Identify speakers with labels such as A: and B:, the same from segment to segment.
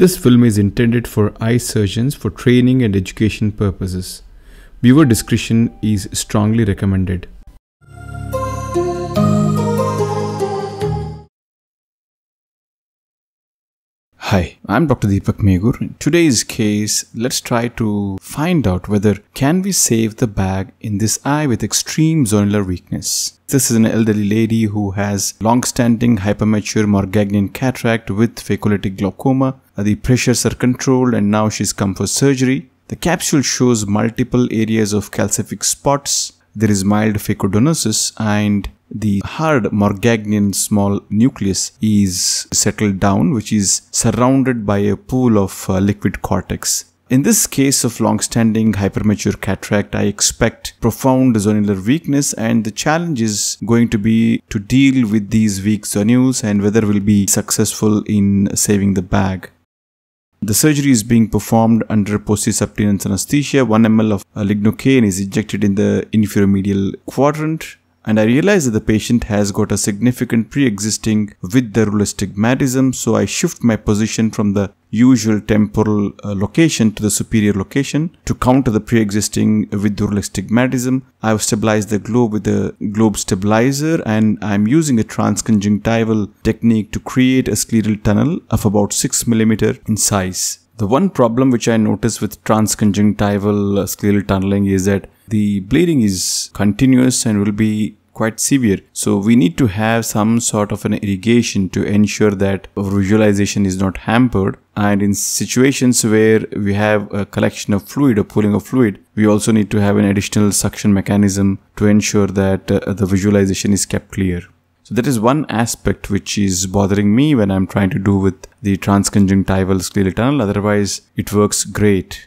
A: This film is intended for eye surgeons for training and education purposes. Viewer discretion is strongly recommended. Hi, I'm Dr. Deepak Megur. In today's case, let's try to find out whether can we save the bag in this eye with extreme zonular weakness. This is an elderly lady who has long-standing hypermature Morgagnian cataract with phacolytic glaucoma. Uh, the pressures are controlled and now she's come for surgery. The capsule shows multiple areas of calcific spots. There is mild phacodonesis and the hard Morgagnian small nucleus is settled down, which is surrounded by a pool of uh, liquid cortex. In this case of long-standing hypermature cataract, I expect profound zonular weakness and the challenge is going to be to deal with these weak zonules and whether we'll be successful in saving the bag. The surgery is being performed under post-sub-Tenon's anesthesia. 1 ml of uh, lignocaine is injected in the inferior medial quadrant and I realize that the patient has got a significant pre-existing with-the-rule astigmatism so I shift my position from the usual temporal uh, location to the superior location to counter the pre-existing with-the-rule astigmatism. I have stabilized the globe with a globe stabilizer and I am using a transconjunctival technique to create a scleral tunnel of about 6 mm in size. The one problem which I notice with transconjunctival uh, scleral tunneling is that the bleeding is continuous and will be quite severe. So we need to have some sort of an irrigation to ensure that visualization is not hampered. And in situations where we have a collection of fluid or pooling of fluid, we also need to have an additional suction mechanism to ensure that uh, the visualization is kept clear. So that is one aspect which is bothering me when I'm trying to do with the transconjunctival scleral tunnel. Otherwise, it works great.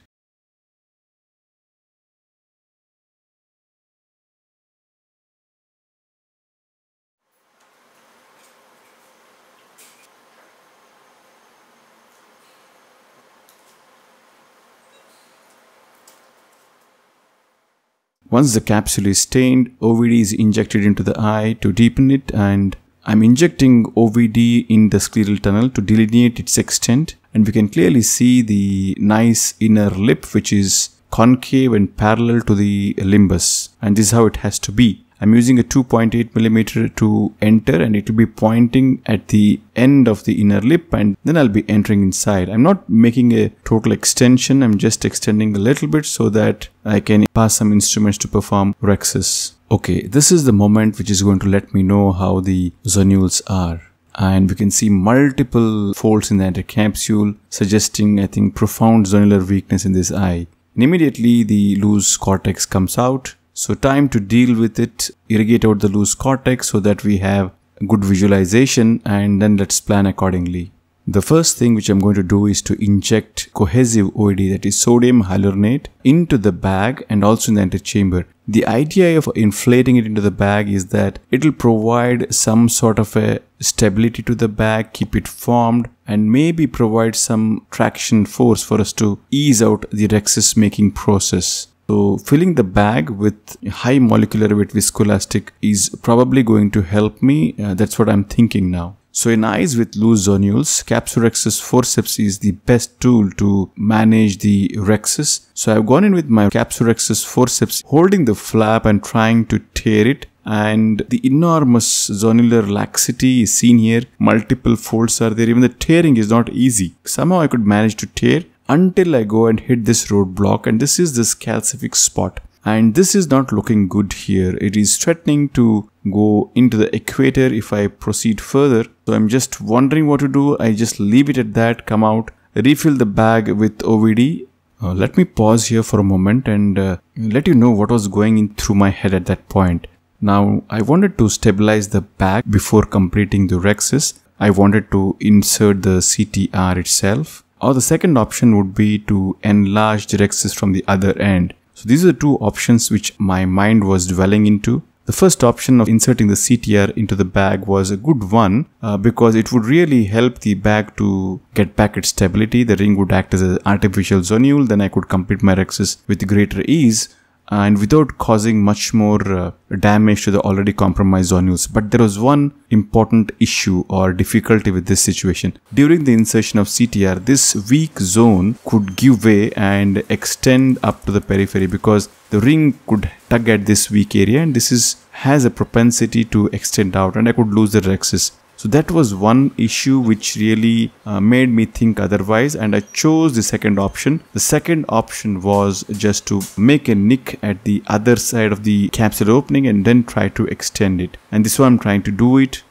A: Once the capsule is stained, OVD is injected into the eye to deepen it and I'm injecting OVD in the scleral tunnel to delineate its extent and we can clearly see the nice inner lip which is concave and parallel to the limbus and this is how it has to be. I'm using a 2.8 millimeter to enter and it will be pointing at the end of the inner lip and then I'll be entering inside. I'm not making a total extension. I'm just extending a little bit so that I can pass some instruments to perform rhexis. Okay, this is the moment which is going to let me know how the zonules are and we can see multiple folds in the capsule suggesting I think profound zonular weakness in this eye. And immediately the loose cortex comes out so time to deal with it, irrigate out the loose cortex so that we have good visualization and then let's plan accordingly. The first thing which I'm going to do is to inject cohesive OVD that is sodium hyaluronate into the bag and also in the antechamber. The idea of inflating it into the bag is that it will provide some sort of a stability to the bag, keep it formed and maybe provide some traction force for us to ease out the rhexis making process. So filling the bag with high molecular weight viscoelastic is probably going to help me. Uh, that's what I'm thinking now. So in eyes with loose zonules, capsulorhexis forceps is the best tool to manage the rhexis. So I've gone in with my capsulorhexis forceps holding the flap and trying to tear it and the enormous zonular laxity is seen here. Multiple folds are there. Even the tearing is not easy. Somehow I could manage to tear until I go and hit this roadblock and this is this calcific spot. And this is not looking good here. It is threatening to go into the equator if I proceed further. So I'm just wondering what to do. I just leave it at that come out refill the bag with OVD uh, let me pause here for a moment and uh, let you know what was going in through my head at that point. Now I wanted to stabilize the bag before completing the rhexis I wanted to insert the CTR itself or the second option would be to enlarge the rhexis from the other end. So these are the two options which my mind was dwelling into. The first option of inserting the CTR into the bag was a good one uh, because it would really help the bag to get back its stability. The ring would act as an artificial zonule. Then I could complete my rhexis with greater ease. And without causing much more uh, damage to the already compromised zonules. But there was one important issue or difficulty with this situation. During the insertion of CTR, this weak zone could give way and extend up to the periphery because the ring could tug at this weak area and this is has a propensity to extend out and I could lose the rhexis. So that was one issue which really uh, made me think otherwise and I chose the second option. The second option was just to make a nick at the other side of the capsule opening and then try to extend it. And this is I'm trying to do it.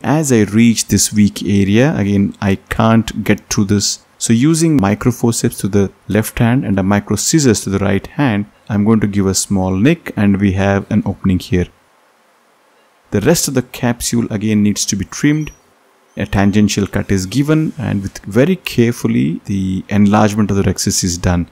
A: As I reach this weak area, again I can't get through this. So using micro forceps to the left hand and a micro scissors to the right hand, I'm going to give a small nick and we have an opening here. The rest of the capsule again needs to be trimmed. A tangential cut is given and with very carefully the enlargement of the rhexis is done.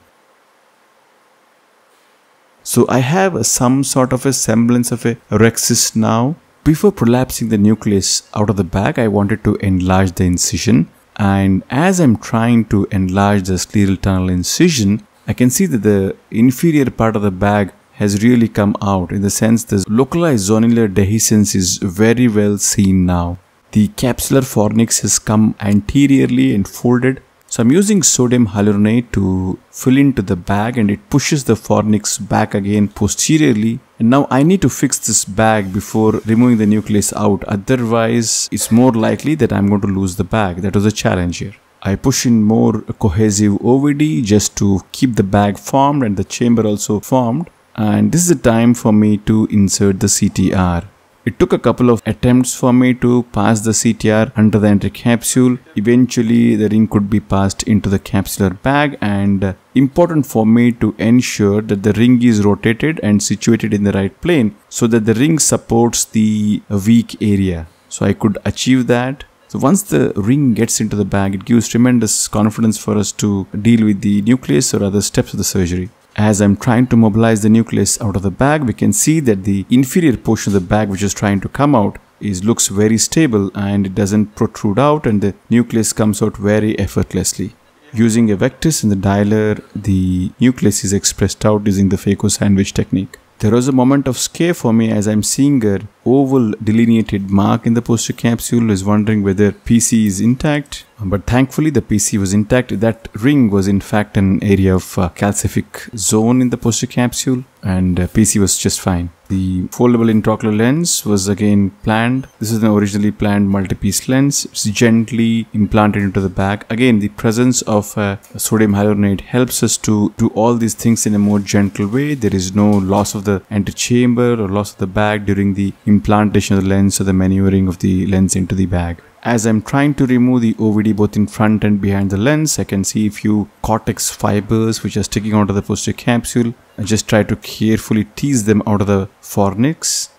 A: So I have a, some sort of a semblance of a rhexis now. Before prolapsing the nucleus out of the bag, I wanted to enlarge the incision. And as I'm trying to enlarge the scleral tunnel incision, I can see that the inferior part of the bag has really come out in the sense the localized zonular dehiscence is very well seen now. The capsular fornix has come anteriorly and folded. So I'm using sodium hyaluronate to fill into the bag and it pushes the fornix back again posteriorly. And now I need to fix this bag before removing the nucleus out. Otherwise, it's more likely that I'm going to lose the bag. That was a challenge here. I push in more cohesive OVD just to keep the bag formed and the chamber also formed and this is the time for me to insert the CTR. It took a couple of attempts for me to pass the CTR under the entry capsule. Eventually the ring could be passed into the capsular bag and uh, important for me to ensure that the ring is rotated and situated in the right plane so that the ring supports the weak area. So I could achieve that. So once the ring gets into the bag, it gives tremendous confidence for us to deal with the nucleus or other steps of the surgery. As I'm trying to mobilize the nucleus out of the bag, we can see that the inferior portion of the bag which is trying to come out is looks very stable and it doesn't protrude out and the nucleus comes out very effortlessly. Using a vectis in the dialer, the nucleus is expressed out using the phaco sandwich technique. There was a moment of scare for me as I'm seeing a oval delineated mark in the posterior capsule is wondering whether PC is intact but thankfully the PC was intact. That ring was in fact an area of uh, calcific zone in the posterior capsule and uh, PC was just fine. The foldable intraocular lens was again planned. This is an originally planned multi-piece lens. It's gently implanted into the bag. Again, the presence of uh, sodium hyaluronate helps us to do all these things in a more gentle way. There is no loss of the antechamber or loss of the bag during the implantation of the lens or the maneuvering of the lens into the bag. As I'm trying to remove the OVD both in front and behind the lens, I can see a few cortex fibers which are sticking out of the posterior capsule. I just try to carefully tease them out of the fornix.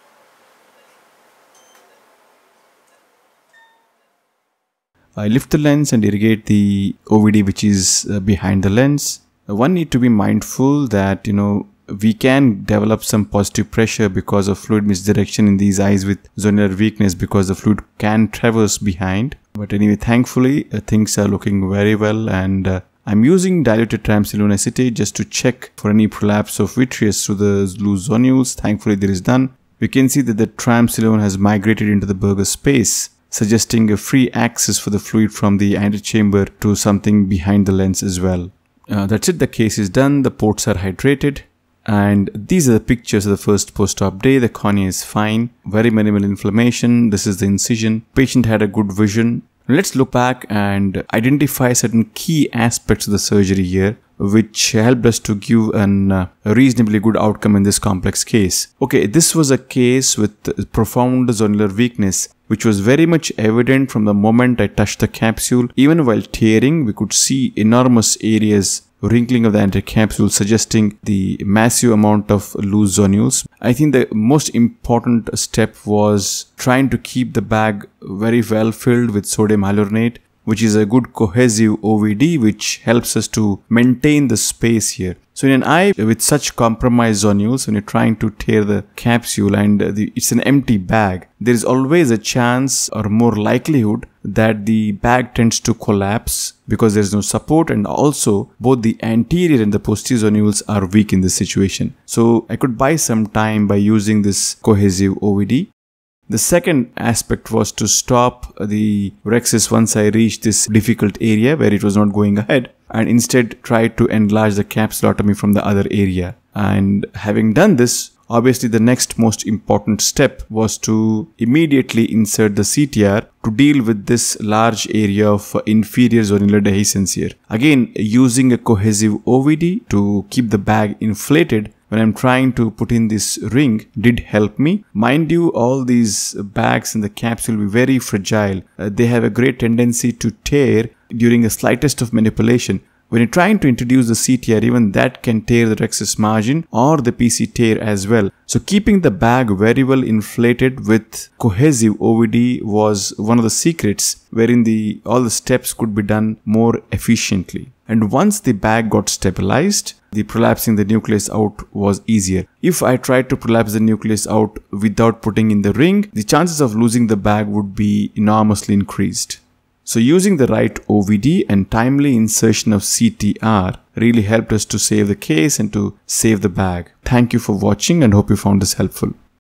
A: I lift the lens and irrigate the OVD which is uh, behind the lens. One need to be mindful that, you know, we can develop some positive pressure because of fluid misdirection in these eyes with zonular weakness because the fluid can traverse behind. But anyway, thankfully, uh, things are looking very well and uh, I'm using diluted triamcinolone acetate just to check for any prolapse of vitreous through the loose zonules. Thankfully, there is done. We can see that the triamcinolone has migrated into the Berger space, suggesting a free access for the fluid from the antechamber to something behind the lens as well. Uh, that's it, the case is done, the ports are hydrated. And these are the pictures of the first post-op day. The cornea is fine, very minimal inflammation. This is the incision. Patient had a good vision. Let's look back and identify certain key aspects of the surgery here which helped us to give an, uh, a reasonably good outcome in this complex case. Okay, this was a case with profound zonular weakness which was very much evident from the moment I touched the capsule. Even while tearing, we could see enormous areas wrinkling of the anterior capsule suggesting the massive amount of loose zonules. I think the most important step was trying to keep the bag very well filled with sodium hyaluronate which is a good cohesive OVD which helps us to maintain the space here. So in an eye with such compromised zonules, when you're trying to tear the capsule and the, it's an empty bag, there is always a chance or more likelihood that the bag tends to collapse because there's no support and also both the anterior and the posterior zonules are weak in this situation. So I could buy some time by using this cohesive OVD the second aspect was to stop the Rhexis once I reached this difficult area where it was not going ahead and instead try to enlarge the capsulotomy from the other area. And having done this, obviously the next most important step was to immediately insert the CTR to deal with this large area of inferior zonular dehiscence here. Again, using a cohesive OVD to keep the bag inflated when I'm trying to put in this ring did help me. Mind you, all these bags in the caps will be very fragile. Uh, they have a great tendency to tear during the slightest of manipulation. When you're trying to introduce the CTR, even that can tear the Rhexis margin or the PC tear as well. So keeping the bag very well inflated with cohesive OVD was one of the secrets wherein the all the steps could be done more efficiently. And once the bag got stabilized, the prolapsing the nucleus out was easier. If I tried to prolapse the nucleus out without putting in the ring, the chances of losing the bag would be enormously increased. So using the right OVD and timely insertion of CTR really helped us to save the case and to save the bag. Thank you for watching and hope you found this helpful.